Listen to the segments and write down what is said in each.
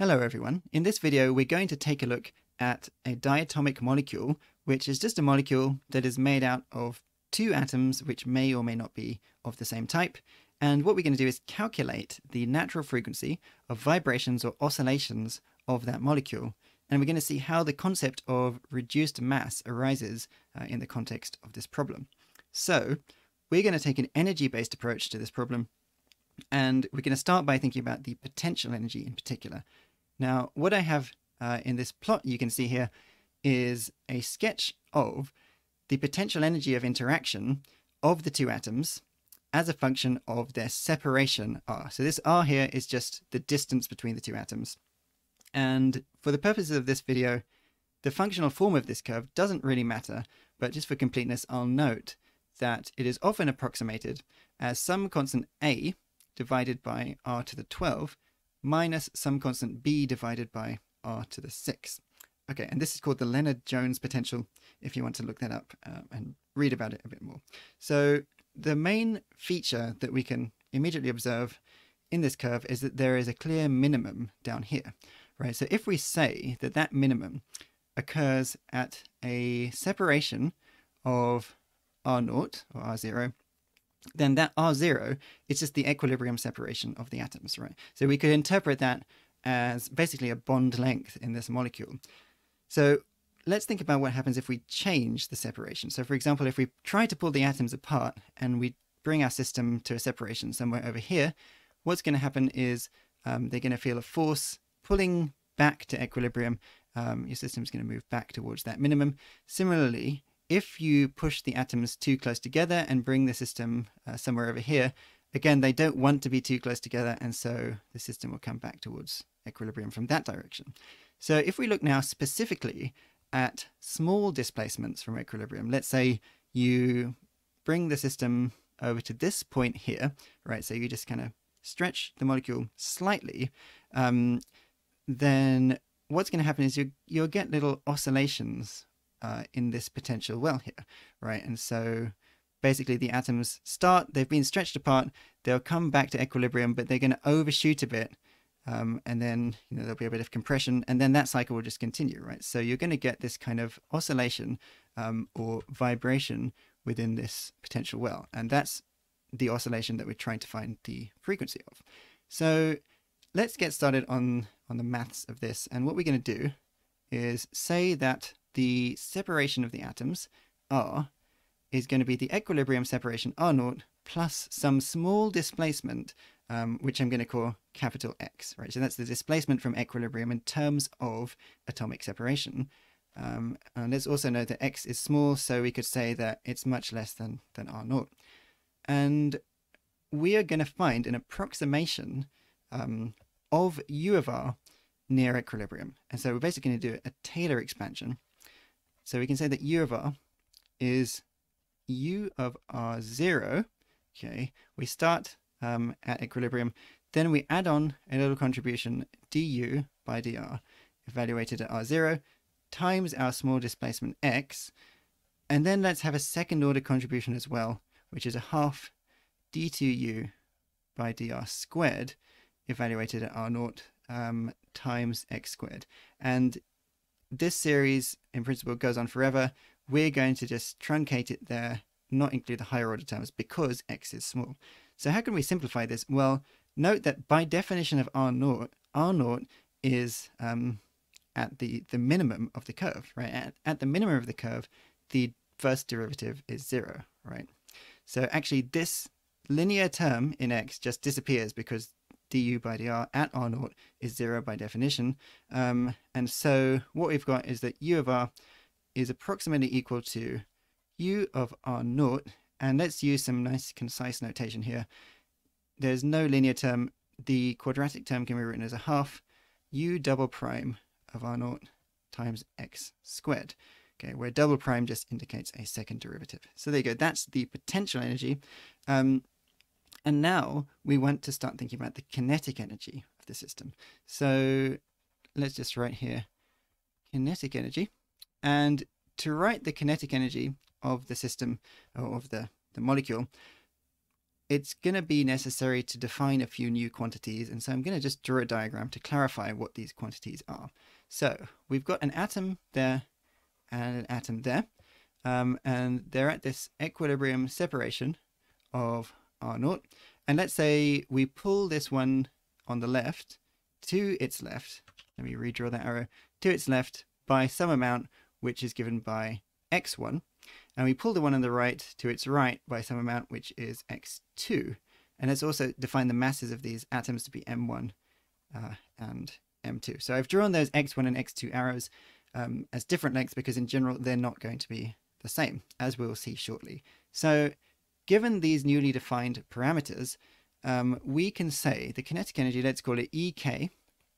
Hello everyone. In this video we're going to take a look at a diatomic molecule which is just a molecule that is made out of two atoms which may or may not be of the same type and what we're going to do is calculate the natural frequency of vibrations or oscillations of that molecule and we're going to see how the concept of reduced mass arises uh, in the context of this problem. So we're going to take an energy-based approach to this problem and we're going to start by thinking about the potential energy in particular. Now, what I have uh, in this plot you can see here is a sketch of the potential energy of interaction of the two atoms as a function of their separation r. So this r here is just the distance between the two atoms. And for the purposes of this video, the functional form of this curve doesn't really matter, but just for completeness, I'll note that it is often approximated as some constant a divided by r to the 12 minus some constant b divided by r to the 6. Okay, and this is called the Lennard-Jones potential, if you want to look that up uh, and read about it a bit more. So the main feature that we can immediately observe in this curve is that there is a clear minimum down here, right? So if we say that that minimum occurs at a separation of r naught or r0 then that R0 is just the equilibrium separation of the atoms, right? So we could interpret that as basically a bond length in this molecule. So let's think about what happens if we change the separation. So for example, if we try to pull the atoms apart and we bring our system to a separation somewhere over here, what's going to happen is um, they're going to feel a force pulling back to equilibrium. Um, your system's going to move back towards that minimum. Similarly, if you push the atoms too close together and bring the system uh, somewhere over here, again, they don't want to be too close together, and so the system will come back towards equilibrium from that direction. So if we look now specifically at small displacements from equilibrium, let's say you bring the system over to this point here, right? So you just kind of stretch the molecule slightly, um, then what's going to happen is you, you'll get little oscillations uh, in this potential well here, right? And so basically the atoms start, they've been stretched apart, they'll come back to equilibrium, but they're going to overshoot a bit. Um, and then you know there'll be a bit of compression, and then that cycle will just continue, right? So you're going to get this kind of oscillation um, or vibration within this potential well, and that's the oscillation that we're trying to find the frequency of. So let's get started on on the maths of this, and what we're going to do is say that the separation of the atoms, R, is going to be the equilibrium separation R naught plus some small displacement, um, which I'm going to call capital X, right? So that's the displacement from equilibrium in terms of atomic separation. Um, and let's also note that X is small, so we could say that it's much less than, than R naught. And we are going to find an approximation um, of U of R near equilibrium. And so we're basically going to do a Taylor expansion so we can say that u of r is u of r0. Okay, we start um, at equilibrium, then we add on a little contribution du by dr evaluated at r0 times our small displacement x, and then let's have a second order contribution as well, which is a half d2u by dr squared evaluated at r0 um, times x squared. And this series in principle goes on forever. We're going to just truncate it there, not include the higher order terms because x is small. So how can we simplify this? Well, note that by definition of R naught, R naught is um, at the, the minimum of the curve, right? At, at the minimum of the curve, the first derivative is zero, right? So actually this linear term in x just disappears because du by dr at r naught is zero by definition. Um, and so what we've got is that u of r is approximately equal to u of r naught. And let's use some nice concise notation here. There's no linear term. The quadratic term can be written as a half u double prime of r naught times x squared. Okay, where double prime just indicates a second derivative. So there you go. That's the potential energy. Um, and now we want to start thinking about the kinetic energy of the system. So let's just write here kinetic energy. And to write the kinetic energy of the system or of the, the molecule, it's going to be necessary to define a few new quantities. And so I'm going to just draw a diagram to clarify what these quantities are. So we've got an atom there and an atom there. Um, and they're at this equilibrium separation of R naught. And let's say we pull this one on the left to its left. Let me redraw that arrow. To its left by some amount, which is given by x1 and we pull the one on the right to its right by some amount which is x2 and let's also define the masses of these atoms to be m1 uh, and m2 so I've drawn those x1 and x2 arrows um, as different lengths because in general they're not going to be the same as we'll see shortly. So given these newly defined parameters um, we can say the kinetic energy let's call it ek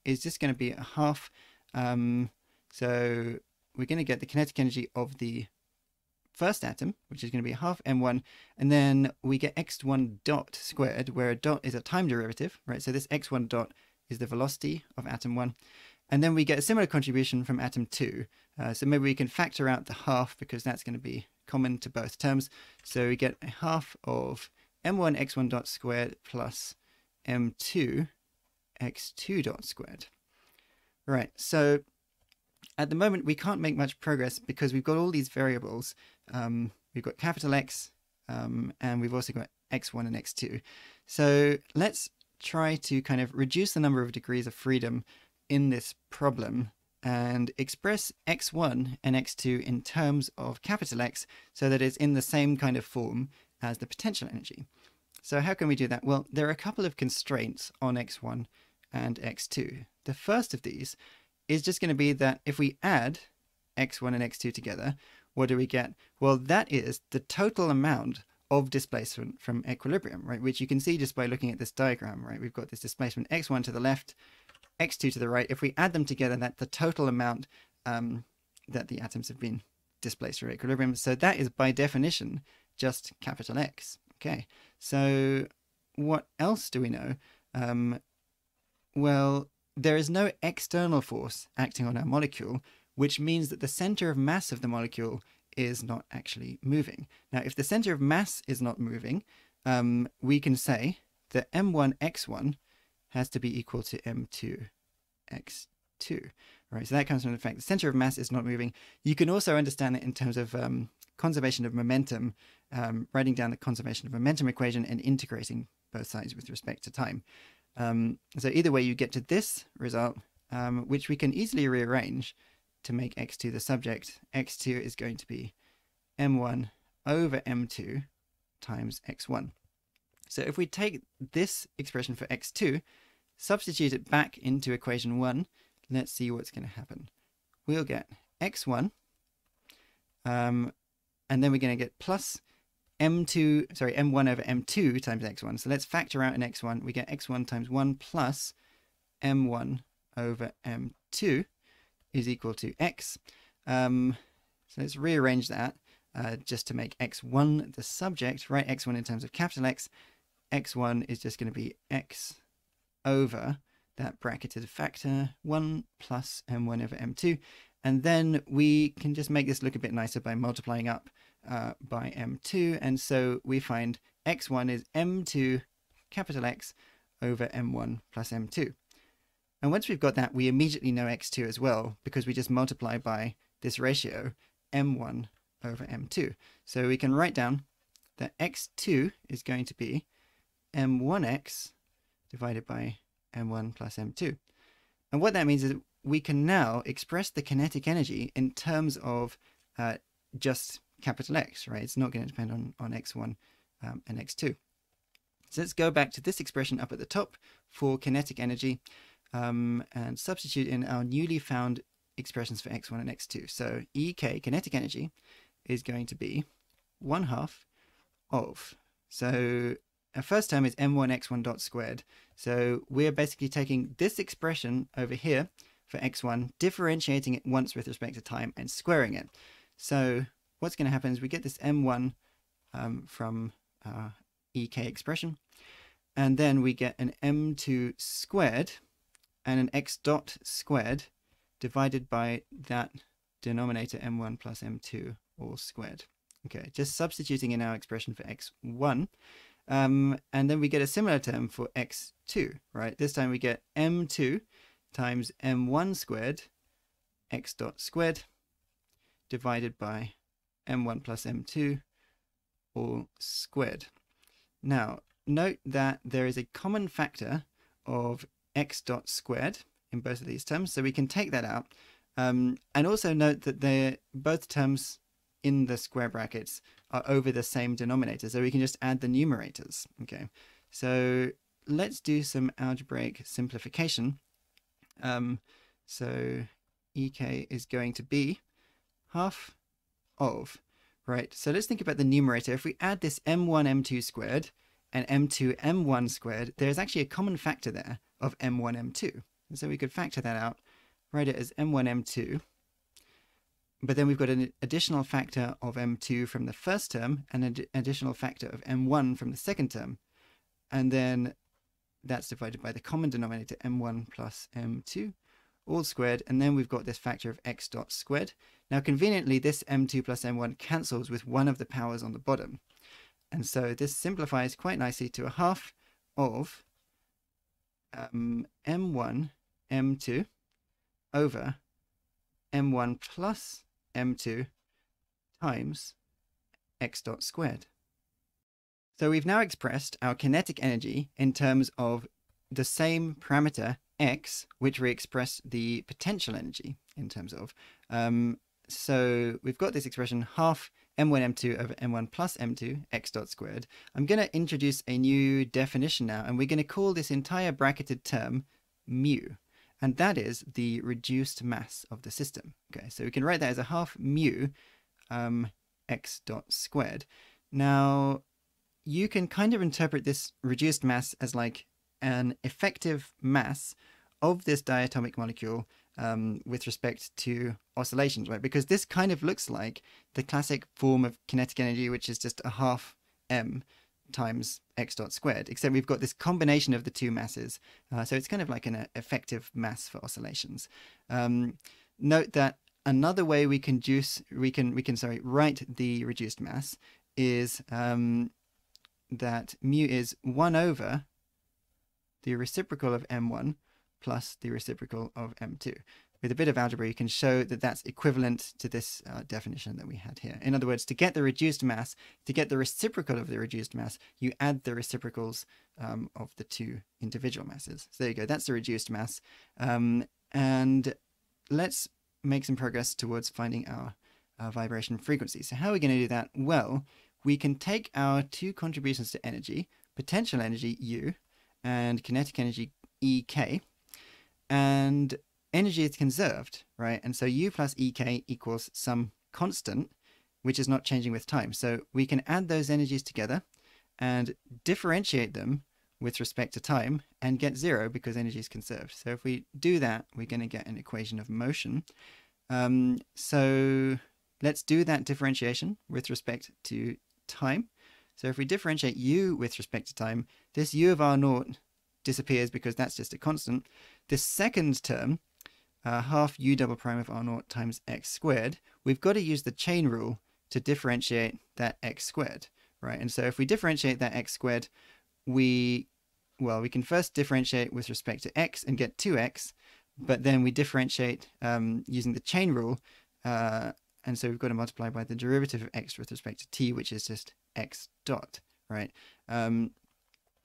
is just going to be a half um, so we're going to get the kinetic energy of the first atom, which is going to be half m1, and then we get x1 dot squared, where a dot is a time derivative, right? So this x1 dot is the velocity of atom 1. And then we get a similar contribution from atom 2. Uh, so maybe we can factor out the half because that's going to be common to both terms. So we get a half of m1 x1 dot squared plus m2 x2 dot squared. Right, so at the moment we can't make much progress because we've got all these variables. Um, we've got capital X um, and we've also got x1 and x2. So let's try to kind of reduce the number of degrees of freedom in this problem and express x1 and x2 in terms of capital X so that it's in the same kind of form as the potential energy. So how can we do that? Well, there are a couple of constraints on x1 and x2. The first of these is just going to be that if we add x1 and x2 together, what do we get? Well, that is the total amount of displacement from equilibrium, right? Which you can see just by looking at this diagram, right? We've got this displacement x1 to the left, x2 to the right. If we add them together, that's the total amount um, that the atoms have been displaced through equilibrium. So that is by definition just capital X. Okay, so what else do we know? Um, well, there is no external force acting on our molecule, which means that the center of mass of the molecule is not actually moving. Now, if the center of mass is not moving, um, we can say that m1x1 has to be equal to m2x2. Right, so that comes from the fact the center of mass is not moving. You can also understand it in terms of um, conservation of momentum, um, writing down the conservation of momentum equation and integrating both sides with respect to time. Um, so either way, you get to this result, um, which we can easily rearrange to make x2 the subject. x2 is going to be m1 over m2 times x1. So if we take this expression for x2, substitute it back into equation 1, let's see what's going to happen. We'll get x1, um, and then we're going to get plus m2, sorry, m1 over m2 times x1. So let's factor out an x1. We get x1 times 1 plus m1 over m2 is equal to x. Um, so let's rearrange that uh, just to make x1 the subject, Write x1 in terms of capital X. x1 is just going to be x over that bracketed factor 1 plus m1 over m2. And then we can just make this look a bit nicer by multiplying up uh, by m2. And so we find x1 is m2 capital X over m1 plus m2. And once we've got that, we immediately know x2 as well, because we just multiply by this ratio, m1 over m2. So we can write down that x2 is going to be m1x divided by m1 plus m2. And what that means is we can now express the kinetic energy in terms of uh, just capital X, right? It's not going to depend on, on x1 um, and x2. So let's go back to this expression up at the top for kinetic energy um, and substitute in our newly found expressions for x1 and x2. So Ek, kinetic energy, is going to be 1 half of, so our first term is m1x1 dot squared. So we're basically taking this expression over here for x1, differentiating it once with respect to time and squaring it. So what's going to happen is we get this m1 um, from our ek expression, and then we get an m2 squared and an x dot squared divided by that denominator m1 plus m2 all squared. Okay, just substituting in our expression for x1, Um, and then we get a similar term for x2, right? This time we get m2 times m1 squared x dot squared divided by m1 plus m2 all squared. Now, note that there is a common factor of x dot squared in both of these terms, so we can take that out. Um, and also note that they're both terms in the square brackets are over the same denominator, so we can just add the numerators. Okay, so let's do some algebraic simplification. Um, so ek is going to be half of, right? So let's think about the numerator. If we add this m1 m2 squared and m2 m1 squared, there's actually a common factor there of m1 m2. And so we could factor that out, write it as m1 m2 but then we've got an additional factor of m2 from the first term and an additional factor of m1 from the second term. And then that's divided by the common denominator m1 plus m2 all squared. And then we've got this factor of x dot squared. Now conveniently this m2 plus m1 cancels with one of the powers on the bottom. And so this simplifies quite nicely to a half of um, m1 m2 over m1 plus m2 times x dot squared. So we've now expressed our kinetic energy in terms of the same parameter x, which we express the potential energy in terms of. Um, so we've got this expression half m1 m2 over m1 plus m2 x dot squared. I'm going to introduce a new definition now, and we're going to call this entire bracketed term mu and that is the reduced mass of the system. Okay, so we can write that as a half mu um, x dot squared. Now, you can kind of interpret this reduced mass as like an effective mass of this diatomic molecule um, with respect to oscillations, right? Because this kind of looks like the classic form of kinetic energy, which is just a half m times x dot squared, except we've got this combination of the two masses. Uh, so it's kind of like an uh, effective mass for oscillations. Um, note that another way we can juice, we can, we can, sorry, write the reduced mass is um, that mu is 1 over the reciprocal of m1 plus the reciprocal of m2 with a bit of algebra, you can show that that's equivalent to this uh, definition that we had here. In other words, to get the reduced mass, to get the reciprocal of the reduced mass, you add the reciprocals um, of the two individual masses. So there you go, that's the reduced mass. Um, and let's make some progress towards finding our uh, vibration frequency. So how are we going to do that? Well, we can take our two contributions to energy, potential energy U and kinetic energy EK, and energy is conserved, right? And so U plus EK equals some constant, which is not changing with time. So we can add those energies together and differentiate them with respect to time and get zero because energy is conserved. So if we do that, we're going to get an equation of motion. Um, so let's do that differentiation with respect to time. So if we differentiate u with respect to time, this u of r naught disappears because that's just a constant. This second term uh, half u double prime of r naught times x squared, we've got to use the chain rule to differentiate that x squared, right? And so if we differentiate that x squared, we, well, we can first differentiate with respect to x and get 2x, but then we differentiate um, using the chain rule, uh, and so we've got to multiply by the derivative of x with respect to t, which is just x dot, right? Um,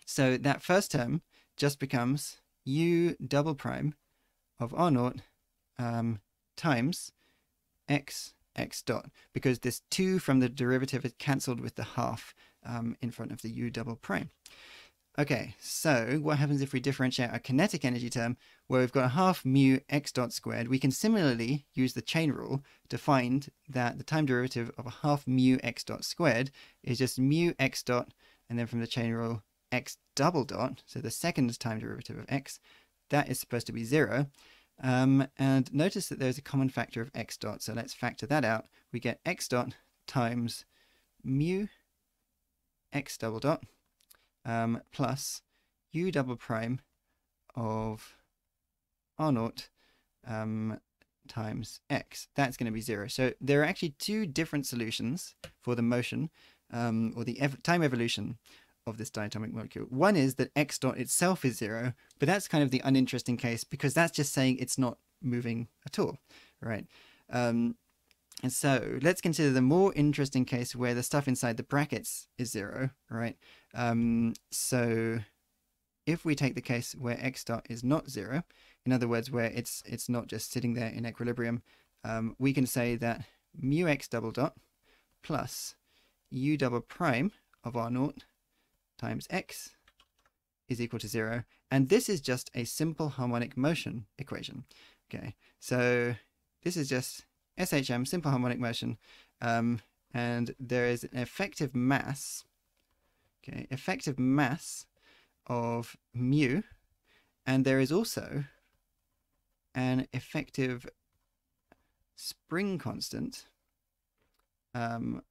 so that first term just becomes u double prime of r naught um, times x x dot because this 2 from the derivative is cancelled with the half um, in front of the u double prime. Okay, so what happens if we differentiate our kinetic energy term where we've got a half mu x dot squared? We can similarly use the chain rule to find that the time derivative of a half mu x dot squared is just mu x dot and then from the chain rule x double dot, so the second time derivative of x, that is supposed to be zero. Um, and notice that there's a common factor of x dot, so let's factor that out. We get x dot times mu x double dot um, plus u double prime of r naught um, times x. That's going to be zero. So there are actually two different solutions for the motion um, or the ev time evolution of this diatomic molecule. One is that x dot itself is zero, but that's kind of the uninteresting case because that's just saying it's not moving at all, right? Um, and so let's consider the more interesting case where the stuff inside the brackets is zero, right? Um, so if we take the case where x dot is not zero, in other words, where it's it's not just sitting there in equilibrium, um, we can say that mu x double dot plus u double prime of r naught times x is equal to zero. And this is just a simple harmonic motion equation. Okay, so this is just SHM, simple harmonic motion, um, and there is an effective mass, okay, effective mass of mu, and there is also an effective spring constant um,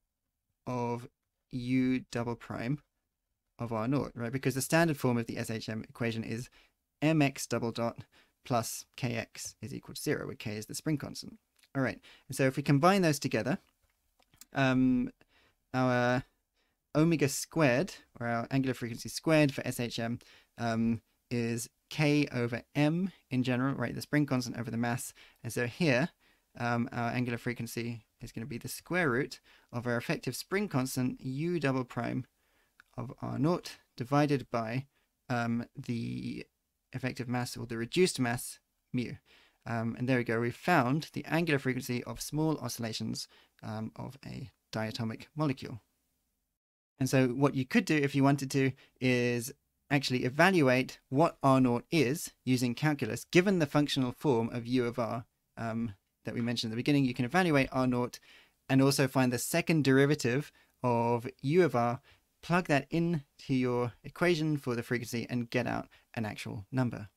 of u double prime of r naught, right? Because the standard form of the SHM equation is mx double dot plus kx is equal to zero, where k is the spring constant. All right, and so if we combine those together, um, our omega squared, or our angular frequency squared for SHM, um, is k over m in general, right? The spring constant over the mass. And so here, um, our angular frequency is going to be the square root of our effective spring constant u double prime of r naught divided by um, the effective mass or the reduced mass mu. Um, and there we go, we found the angular frequency of small oscillations um, of a diatomic molecule. And so what you could do if you wanted to is actually evaluate what R naught is using calculus, given the functional form of U of R um, that we mentioned at the beginning, you can evaluate R naught and also find the second derivative of U of R, plug that into your equation for the frequency and get out an actual number.